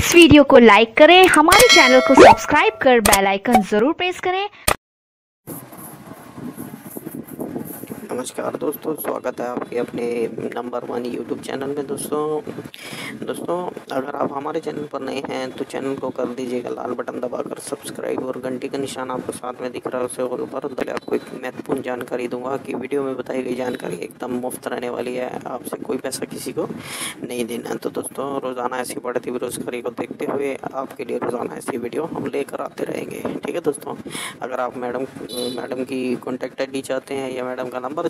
इस वीडियो को लाइक करें, हमारे चैनल को सब्सक्राइब कर बेल आइकन ज़रूर प्रेस करें। नमस्कार दोस्तों, स्वागत है आपके अपने नंबर वन यूट्यूब चैनल में। दोस्तों दोस्तों, अगर आप हमारे चैनल पर नए हैं तो चैनल को कर दीजिएगा लाल बटन दबाकर सब्सक्राइब और घंटी का निशान आपको साथ में दिख रहा है उसे ऑल पर। पहले आपको एक महत्वपूर्ण जानकारी दूँगा कि वीडियो में बताई गई जानकारी एकदम मुफ़्त रहने वाली है। आपसे कोई पैसा किसी को नहीं देना। तो दोस्तों, रोज़ाना ऐसी बढ़ती बेरोजगारी को देखते हुए आपके लिए रोज़ाना ऐसी वीडियो हम लेकर आते रहेंगे। ठीक है दोस्तों, अगर आप मैडम मैडम की कॉन्टैक्ट आई चाहते हैं या मैडम का नंबर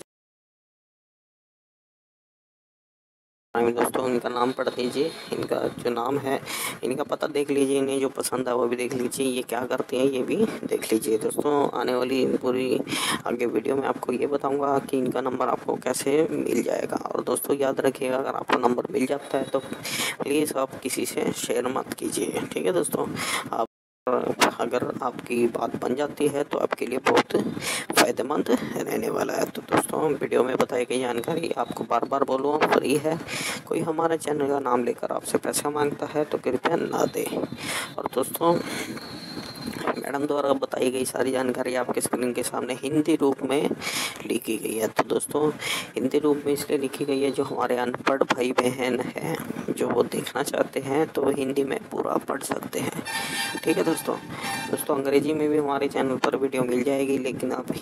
हाँ दोस्तों, इनका नाम पढ़ लीजिए। इनका जो नाम है, इनका पता देख लीजिए, इन्हें जो पसंद है वो भी देख लीजिए। ये क्या करते हैं, ये भी देख लीजिए। दोस्तों, आने वाली पूरी आगे वीडियो में आपको ये बताऊँगा कि इनका नंबर आपको कैसे मिल जाएगा। और दोस्तों, याद रखिएगा, अगर आपको नंबर मिल जाता है तो प्लीज़ आप किसी से शेयर मत कीजिए। ठीक है दोस्तों, आप अगर आपकी बात बन जाती है तो आपके लिए बहुत फ़ायदेमंद रहने वाला है। तो दोस्तों वीडियो में बताई गई जानकारी आपको बार बार बोलूँ फ्री है। कोई हमारे चैनल का नाम लेकर आपसे पैसा माँगता है तो कृपया ना दे। और दोस्तों, मैडम द्वारा बताई गई सारी जानकारी आपके स्क्रीन के सामने हिंदी रूप में लिखी गई है। तो दोस्तों, हिंदी रूप में इसलिए लिखी गई है जो हमारे अनपढ़ भाई बहन हैं, जो वो देखना चाहते हैं तो वो हिंदी में पूरा पढ़ सकते हैं। ठीक है दोस्तों? दोस्तों, अंग्रेज़ी में भी हमारे चैनल पर वीडियो मिल जाएगी, लेकिन आप